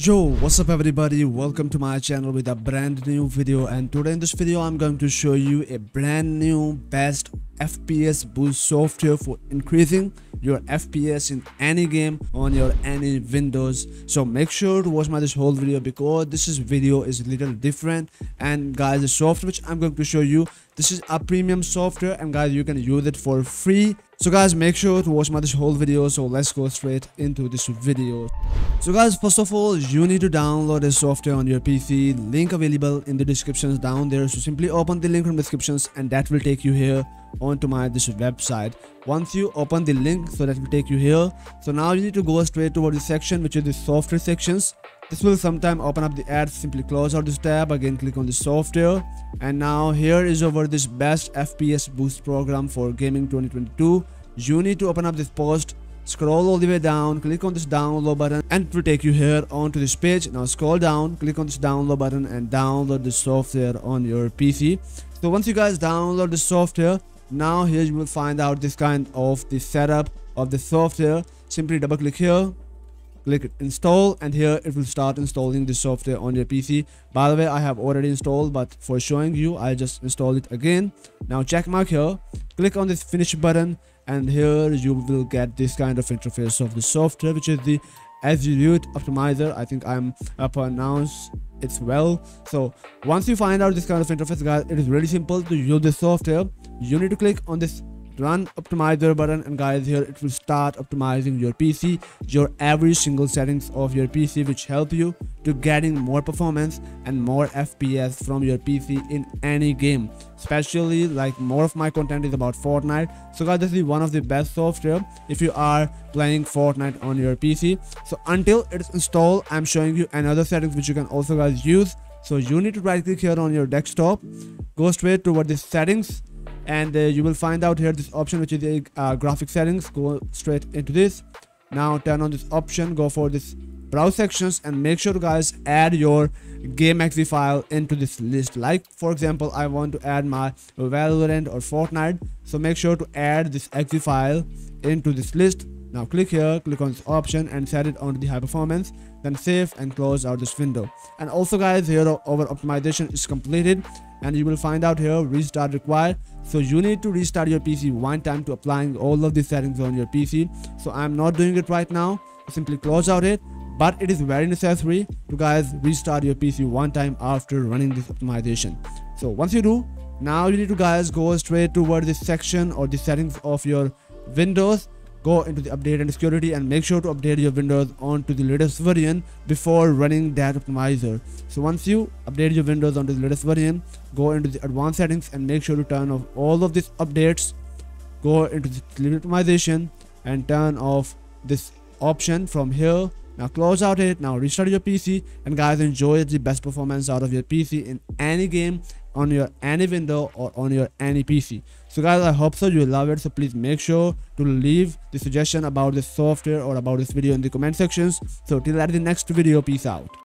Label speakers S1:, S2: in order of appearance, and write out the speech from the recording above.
S1: Yo, what's up everybody? Welcome to my channel with a brand new video and today in this video I'm going to show you a brand new best FPS boost software for increasing your FPS in any game on your any Windows. So make sure to watch my this whole video because this is video is a little different. And guys the software which I'm going to show you this is a premium software and guys you can use it for free. So guys make sure to watch my this whole video. So let's go straight into this video. So guys first of all you need to download this software on your pc link available in the descriptions down there. So simply open the link from descriptions and that will take you here onto my this website. Once you open the link so that will take you here. So now you need to go straight toward the section which is the software sections. This will sometime open up the ad simply close out this tab. Again click on the software. And now here is over this best fps boost program for gaming 2022 you need to open up this post. Scroll all the way down. Click on this download button. And it will take you here onto this page. Now scroll down. Click on this download button and download the software on your pc so once you guys download the software now here you will find out this kind of the setup of the software. Simply double click here click install and here it will start installing the software on your pc by the way i have already installed but for showing you i just install it again. Now check mark here click on this finish button and here you will get this kind of interface of the software which is the Azurite optimizer i think i'm uh, pronounce it's well. So once you find out this kind of interface guys it is really simple to use this software. You need to click on this run optimizer button and guys here it will start optimizing your pc your every single settings of your pc which help you to getting more performance and more fps from your pc in any game. Especially like more of my content is about fortnite. So guys this is one of the best software if you are playing fortnite on your pc so until it's installed i'm showing you another settings which you can also guys use. So you need to right click here on your desktop. Go straight toward the settings and uh, you will find out here this option which is the uh, graphic settings. Go straight into this. Now turn on this option. Go for this browse sections and make sure guys add your game exe file into this list. Like for example i want to add my valorant or fortnite. So make sure to add this exe file into this list now click here, click on this option and set it onto the high performance, then save and close out this window. And also guys, here our optimization is completed and you will find out here restart required. So you need to restart your PC one time to applying all of these settings on your PC. So I'm not doing it right now, simply close out it. But it is very necessary to guys restart your PC one time after running this optimization. So once you do, now you need to guys go straight toward this section or the settings of your Windows go into the update and security and make sure to update your windows onto the latest version before running that optimizer. So once you update your windows onto the latest version go into the advanced settings and make sure to turn off all of these updates. Go into the optimization and turn off this option from here. Now close out it. Now restart your pc and guys enjoy the best performance out of your pc in any game on your any window or on your any pc so guys i hope so you love it. So please make sure to leave the suggestion about this software or about this video in the comment sections. So till that the next video peace out